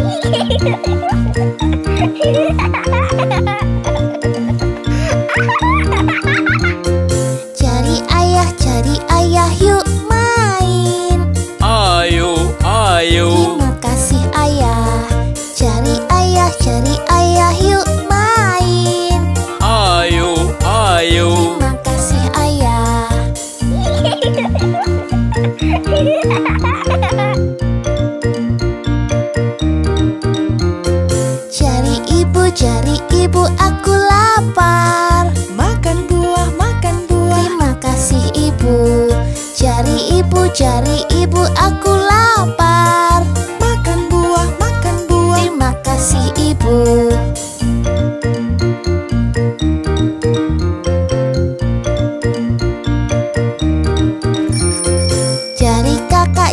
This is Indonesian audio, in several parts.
Cari ayah, cari ayah, yuk main. Ayo, ayo. Terima kasih ayah. Cari ayah, cari ayah, yuk main. Ayo, ayo. Terima kasih ayah.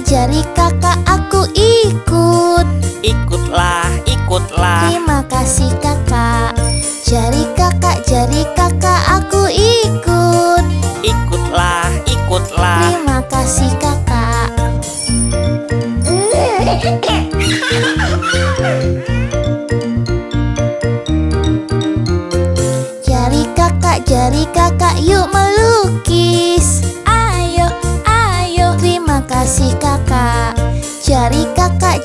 jari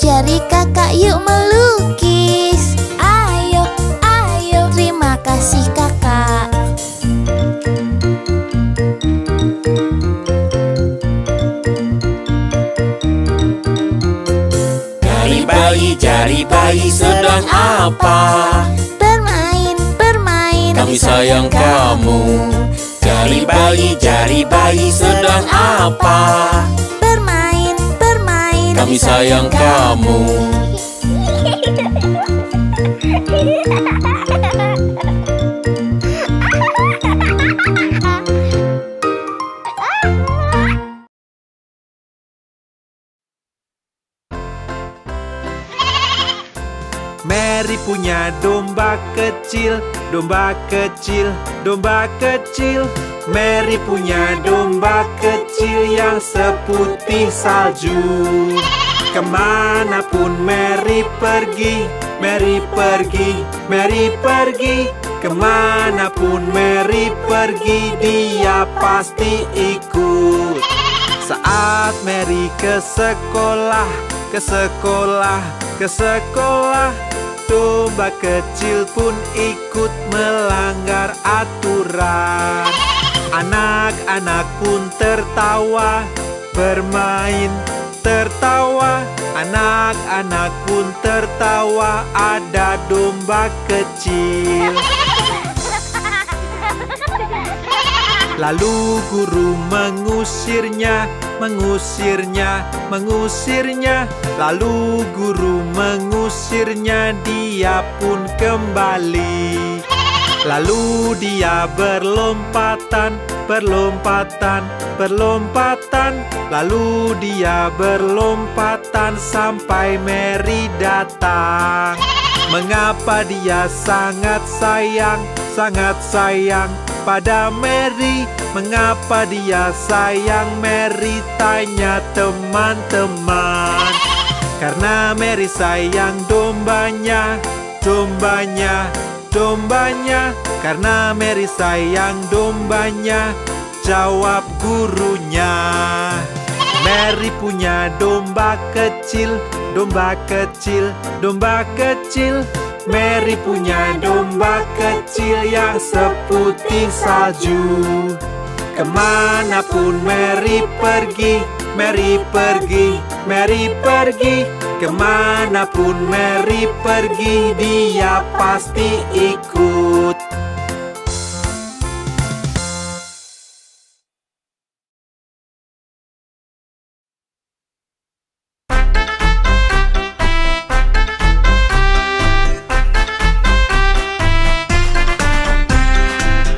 jari kakak, yuk melukis. Ayo, ayo. Terima kasih kakak. Jari bayi, jari bayi sedang apa? Bermain, bermain. Kami sayang kamu. Jari bayi, jari bayi sedang apa? Kami sayang kamu. Mary punya domba kecil, domba kecil, domba kecil. Mary punya domba kecil yang seputih salju. Ke mana pun Mary pergi, Mary pergi, Mary pergi. Ke mana pun Mary pergi, dia pasti ikut. Saat Mary ke sekolah, ke sekolah, ke sekolah Domba kecil pun ikut melanggar aturan Anak-anak pun tertawa, bermain, tertawa Anak-anak pun tertawa, ada domba kecil Lalu guru mengusirnya, mengusirnya, mengusirnya. Lalu guru mengusirnya, dia pun kembali. Lalu dia berlompatan, berlompatan, berlompatan. Lalu dia berlompatan sampai Mary datang. Mengapa dia sangat sayang, sangat sayang pada Mary? Mengapa dia sayang Mary? Tanya teman-teman. Karena Mary sayang dombanya, dombanya, dombanya. Karena Mary sayang dombanya, jawab gurunya. Mary punya domba kecil, domba kecil, domba kecil. Mary punya domba kecil yang seputih salju. Ke mana pun Mary pergi, Mary pergi, Mary pergi. Ke mana pun Mary pergi, dia pasti ikut.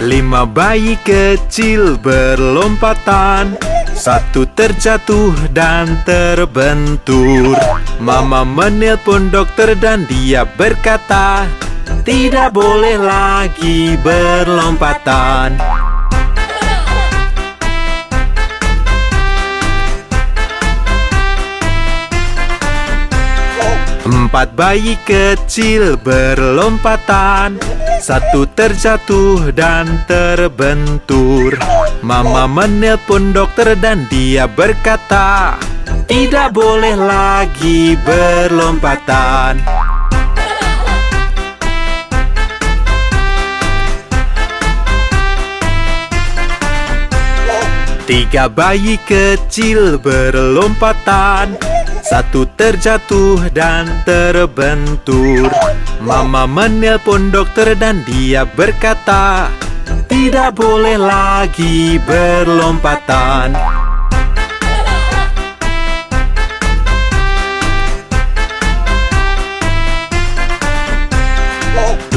Lima bayi kecil berlompatan Satu terjatuh dan terbentur. Mama menelpon dokter dan dia berkata Tidak boleh lagi berlompatan Empat bayi kecil berlompatan Satu terjatuh dan terbentur. Mama menelpon dokter dan dia berkata Tidak boleh lagi berlompatan Tiga bayi kecil berlompatan Satu terjatuh dan terbentur. Mama menelpon dokter dan dia berkata Tidak boleh lagi berlompatan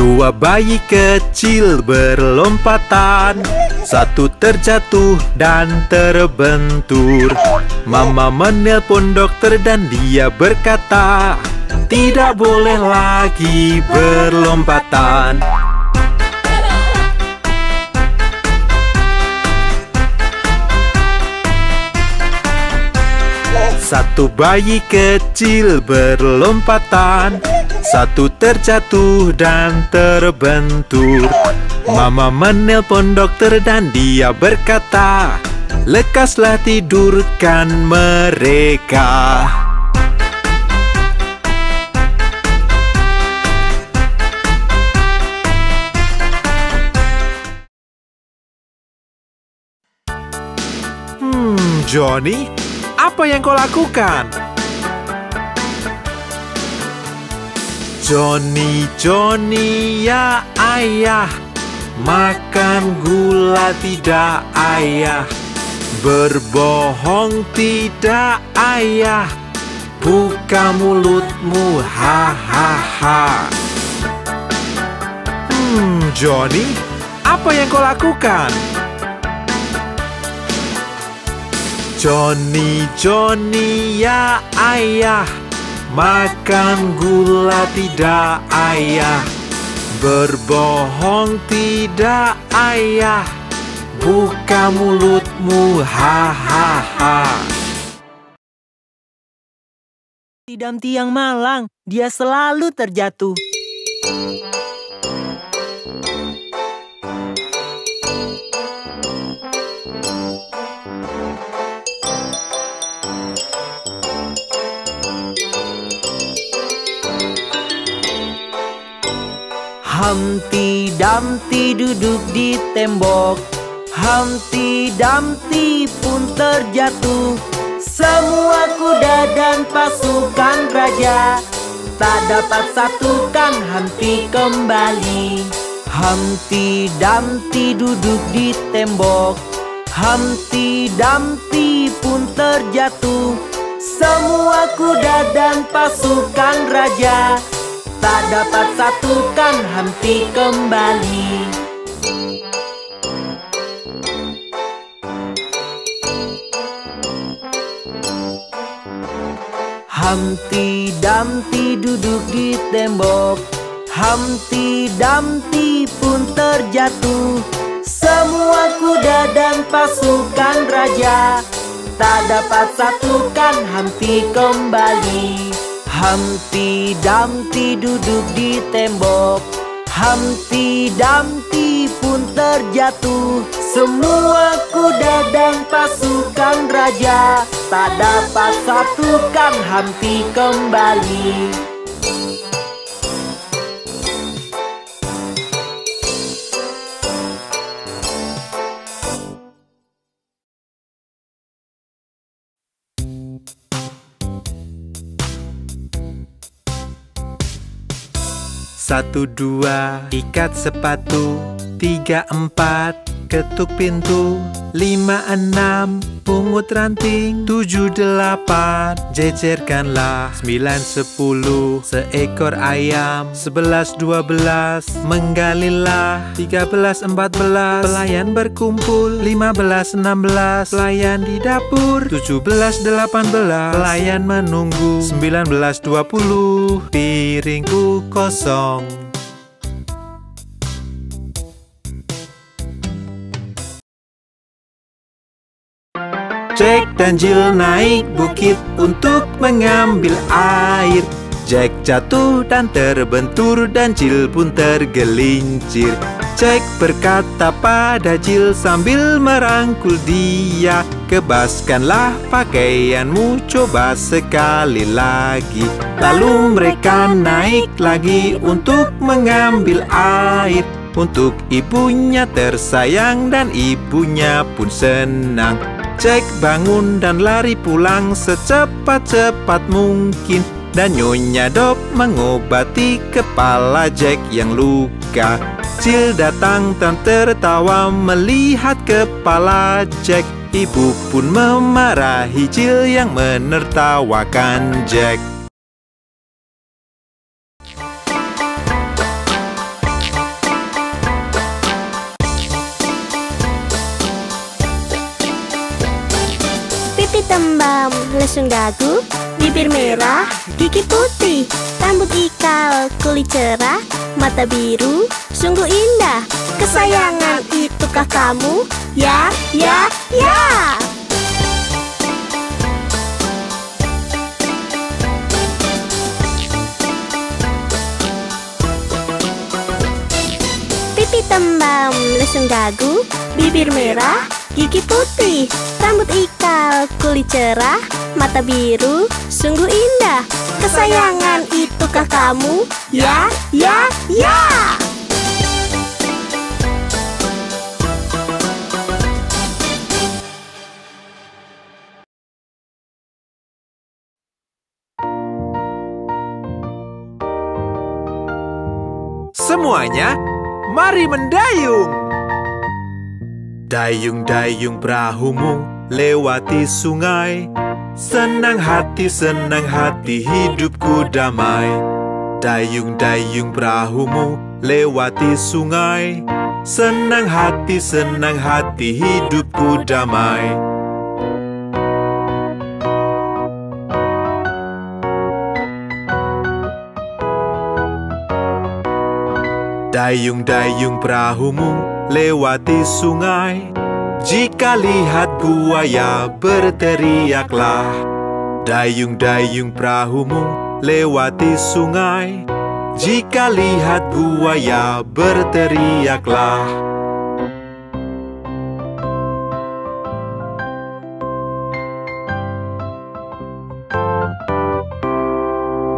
Dua bayi kecil berlompatan Satu terjatuh dan terbentur. Mama menelpon dokter dan dia berkata Tidak boleh lagi berlompatan. Satu bayi kecil berlompatan Satu terjatuh dan terbentur Mama menelpon dokter dan dia berkata Lekaslah tidurkan mereka Hmm, Johnny, apa yang kau lakukan? Johnny, Johnny, ya ayah. Makan gula tidak ayah. Berbohong tidak ayah. Buka mulutmu, ha ha ha. Hmm, Johnny, apa yang kau lakukan? Johnny, Johnny, ya ayah Makan gula tidak ayah Berbohong tidak ayah Buka mulutmu, ha ha tiang malang, dia selalu terjatuh. Humpty Dumpty duduk di tembok. Humpty Dumpty pun terjatuh. Semua kuda dan pasukan raja. Tak dapat satukan Humpty kembali. Humpty Dumpty duduk di tembok. Humpty Dumpty pun terjatuh. Semua kuda dan pasukan raja Tak dapat satukan Humpty kembali. Humpty Dumpty duduk di tembok. Humpty Dumpty pun terjatuh. Semua kuda dan pasukan raja. Tak dapat satukan Humpty kembali Humpty Dumpty duduk di tembok. Humpty Dumpty pun terjatuh. Semua kuda dan pasukan raja. Tak dapat satukan Humpty kembali Satu dua ikat sepatu. Tiga empat ketuk pintu Lima enam pungut ranting Tujuh delapan jejerkanlah. Sembilan sepuluh seekor ayam Sebelas dua belas menggalilah. Tiga belas empat belas pelayan berkumpul Lima belas enam belas pelayan di dapur Tujuh belas delapan belas pelayan menunggu. Sembilan belas dua puluh piringku kosong Cek dan Jill naik bukit untuk mengambil air. Jack jatuh dan terbentur dan Jill pun tergelincir. Jack berkata pada Jill sambil merangkul dia Kebaskanlah pakaianmu coba sekali lagi. Lalu mereka naik lagi untuk mengambil air. Untuk ibunya tersayang dan ibunya pun senang Jack bangun dan lari pulang secepat-cepat mungkin. Dan Nyonya Dop mengobati kepala Jack yang luka. Jill datang dan tertawa melihat kepala Jack. Ibu pun memarahi Jill yang menertawakan Jack tembam, lesung dagu, bibir merah, gigi putih, rambut ikal, kulit cerah, mata biru, sungguh indah. Kesayangan itukah kamu? Ya, ya, ya. Pipi tembam, lesung dagu, bibir merah, gigi putih, rambut ikal, kulit cerah, mata biru, sungguh indah. Kesayangan itukah kamu? Ya, ya, ya. Semuanya, mari mendayung Dayung-dayung perahumu lewati sungai. Senang hati, senang hati, hidupku damai. Dayung-dayung perahumu lewati sungai. Senang hati, senang hati, hidupku damai. Dayung-dayung perahumu lewati sungai Jika lihat buaya berteriaklah. Dayung-dayung perahumu lewati sungai Jika lihat buaya berteriaklah.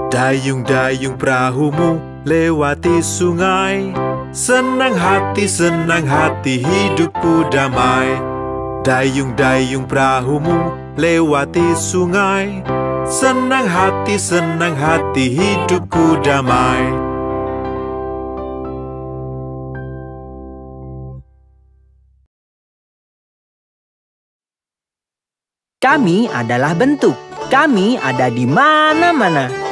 Dayung-dayung perahumu lewati sungai Senang hati, senang hati, hidupku damai Dayung-dayung perahumu lewati sungai Senang hati, senang hati, hidupku damai Kami adalah bentuk. Kami ada di mana-mana.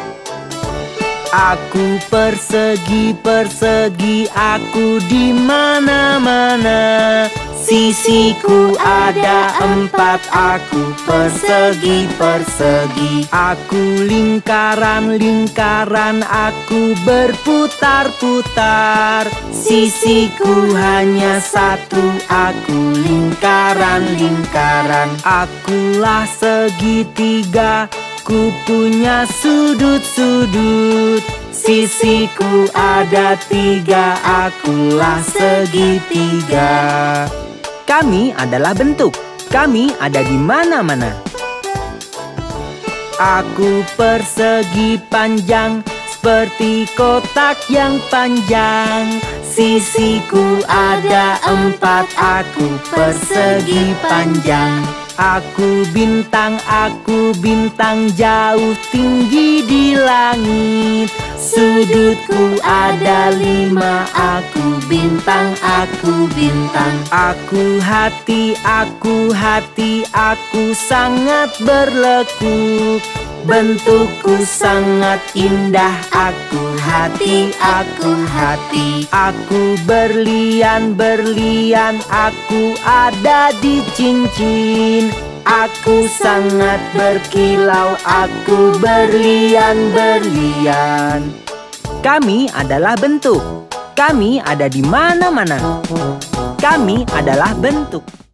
Aku persegi, persegi, aku di mana-mana. Sisiku ada empat, aku persegi, persegi. Aku lingkaran, lingkaran, aku berputar-putar. Sisiku hanya satu, aku lingkaran, lingkaran. Akulah segitiga, ku punya sudut-sudut. Sisiku ada tiga, akulah segitiga. Kami adalah bentuk. Kami ada di mana-mana. Aku persegi panjang seperti kotak yang panjang. Sisiku ada empat, aku persegi panjang. Aku bintang, aku bintang jauh tinggi di langit. Sudutku ada lima, aku bintang, aku bintang. Aku hati, aku hati, aku sangat berlekuk. Bentukku sangat indah Aku hati, aku hati. Aku berlian, berlian Aku ada di cincin. Aku sangat berkilau Aku berlian, berlian. Kami adalah bentuk. Kami ada di mana-mana. Kami adalah bentuk